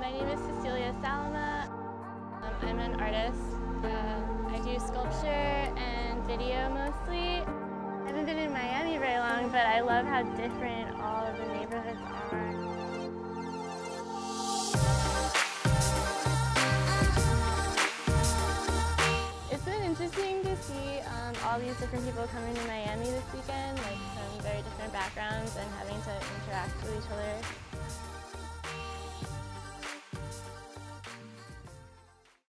My name is Cecelia Salama. Um, I'm an artist. Uh, I do sculpture and video mostly. I haven't been in Miami very long, but I love how different all of the neighborhoods are. It's been interesting to see um, all these different people coming to Miami this weekend, like from very different backgrounds and having to interact with each other.